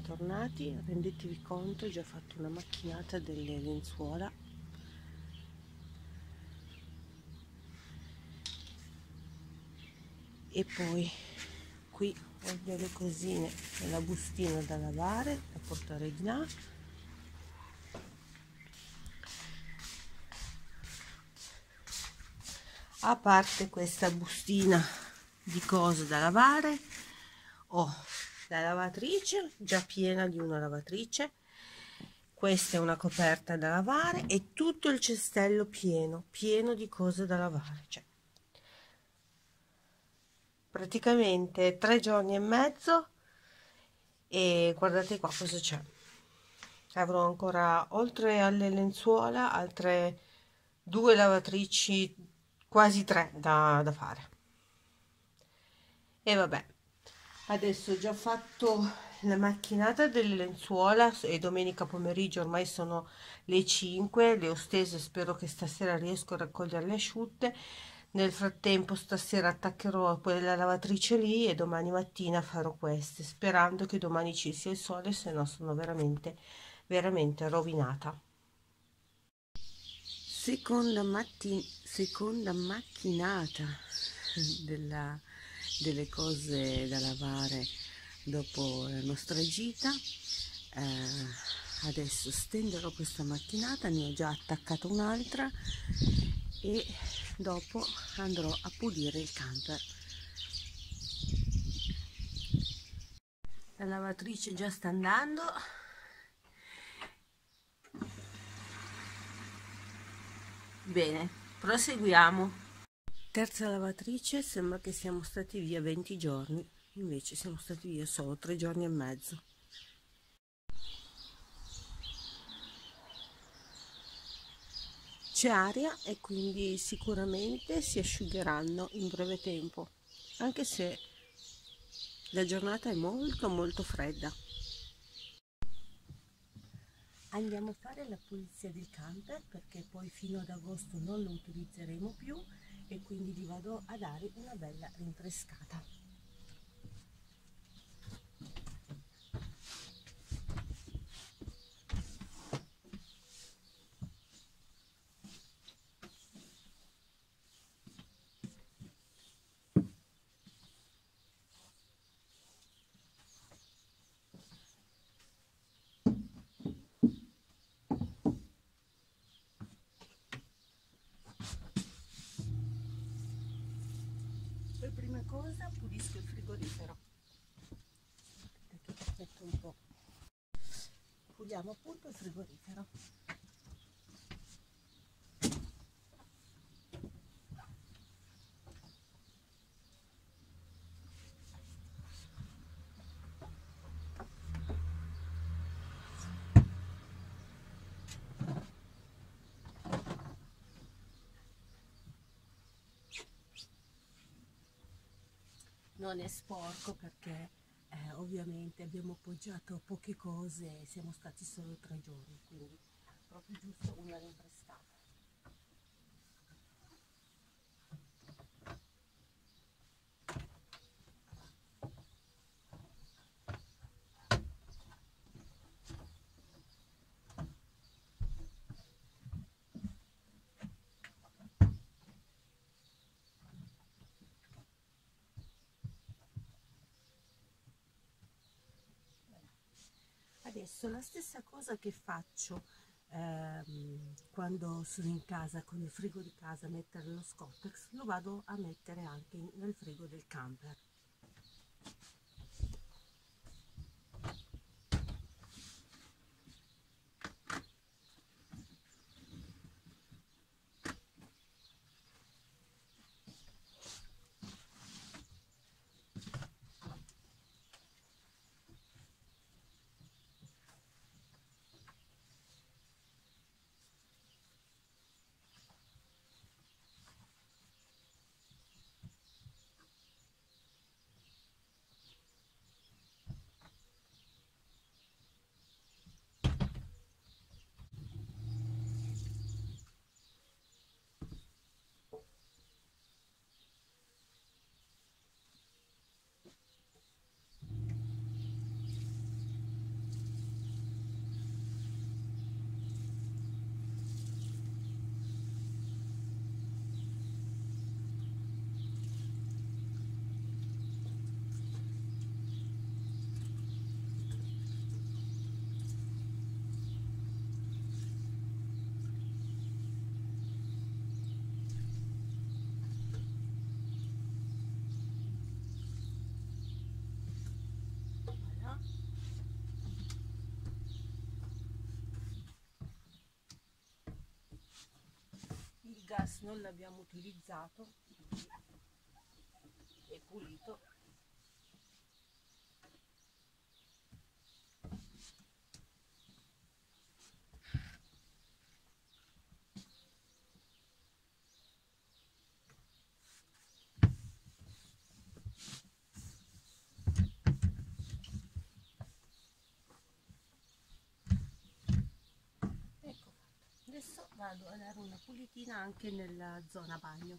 bentornati rendetevi conto ho già fatto una macchinata delle lenzuola. E poi qui ho delle cosine nella bustina da lavare da portare di là. A parte questa bustina di cose da lavare ho la lavatrice già piena di una lavatrice. Questa è una coperta da lavare e tutto il cestello pieno pieno di cose da lavare cioè, praticamente tre giorni e mezzo e guardate qua cosa c'è. Avrò ancora oltre alle lenzuola altre due lavatrici quasi tre da, da fare. E vabbè adesso ho già fatto la macchinata delle lenzuola e domenica pomeriggio ormai sono le 5 le ho stese spero che stasera riesco a raccogliere le asciutte. Nel frattempo stasera attaccherò quella lavatrice lì e domani mattina farò queste sperando che domani ci sia il sole se no sono veramente veramente rovinata. Seconda, matti seconda macchinata della delle cose da lavare dopo la nostra gita. Eh, adesso stenderò questa macchinata ne ho già attaccata un'altra e dopo andrò a pulire il camper. La lavatrice già sta andando. Bene proseguiamo terza lavatrice sembra che siamo stati via 20 giorni. Invece siamo stati via solo 3 giorni e mezzo. C'è aria e quindi sicuramente si asciugheranno in breve tempo anche se la giornata è molto molto fredda. Andiamo a fare la pulizia del camper perché poi fino ad agosto non lo utilizzeremo più e quindi gli vado a dare una bella rinfrescata cosa pulisco il frigorifero perché aspetto un po' puliamo appunto il frigorifero. Non è sporco perché ovviamente abbiamo appoggiato poche cose siamo stati solo tre giorni quindi proprio giusto una rinfrescata adesso la stessa cosa che faccio ehm, quando sono in casa con il frigo di casa mettere lo Scottex lo vado a mettere anche nel frigo del camper gas non l'abbiamo utilizzato è pulito adesso vado a dare una pulitina anche nella zona bagno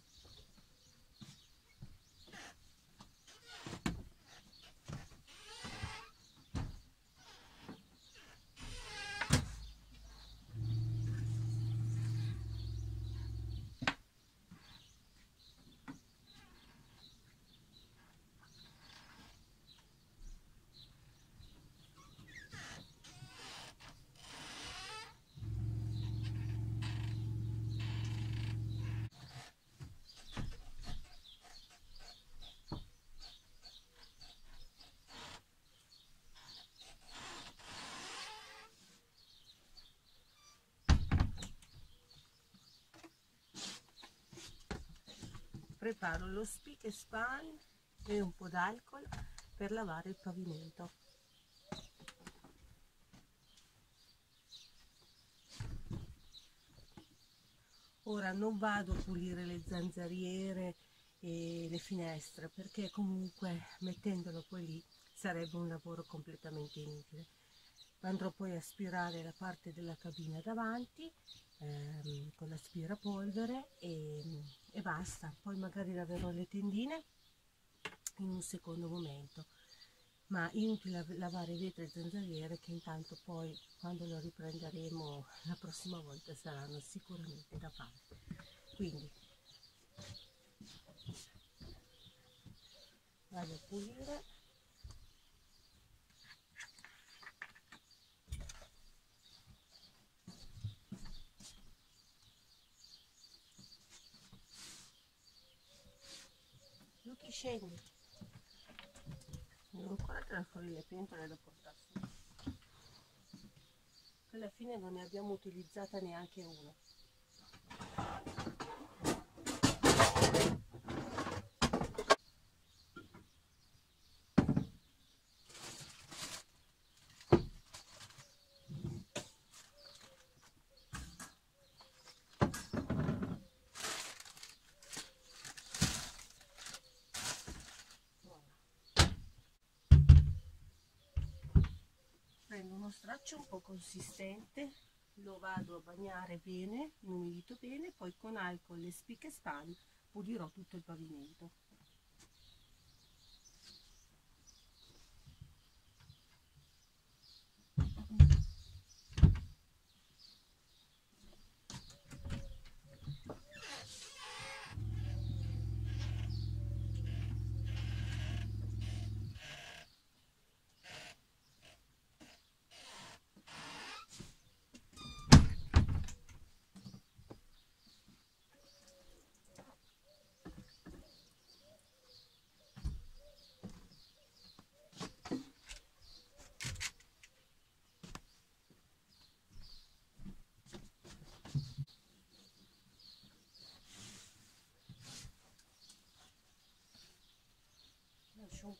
preparo lo spick e span e un po' d'alcol per lavare il pavimento. Ora non vado a pulire le zanzariere e le finestre perché comunque mettendolo poi lì sarebbe un lavoro completamente inutile. Andrò poi a aspirare la parte della cabina davanti ehm, con l'aspirapolvere e, e basta. Poi magari laverò le tendine in un secondo momento. Ma inutile lavare vetri e zanzariere che intanto poi quando lo riprenderemo la prossima volta saranno sicuramente da fare quindi vado a pulire scendi? Devo ancora tirare fuori le pentole da portare alla fine non ne abbiamo utilizzata neanche una straccio un po' consistente lo vado a bagnare bene inumidito bene poi con alcol e spic e span pulirò tutto il pavimento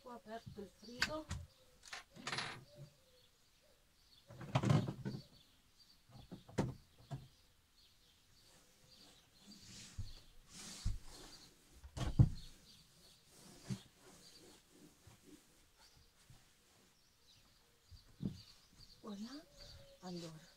po' aperto il frigo voilà allora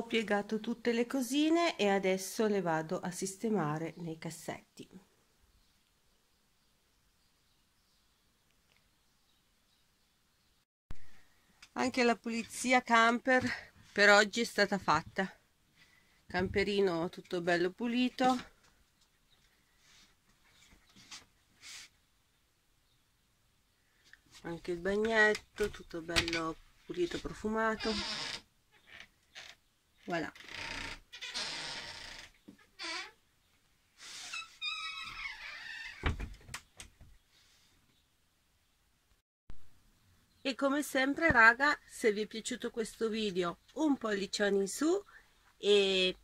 ho piegato tutte le cosine e adesso le vado a sistemare nei cassetti. Anche la pulizia camper per oggi è stata fatta. Camperino tutto bello pulito. Anche il bagnetto tutto bello pulito profumato voilà. E come sempre raga se vi è piaciuto questo video un pollicione in su e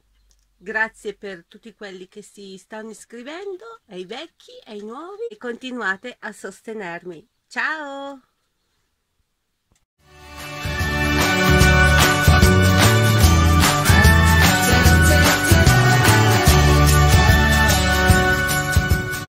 grazie per tutti quelli che si stanno iscrivendo ai vecchi ai nuovi e continuate a sostenermi. Ciao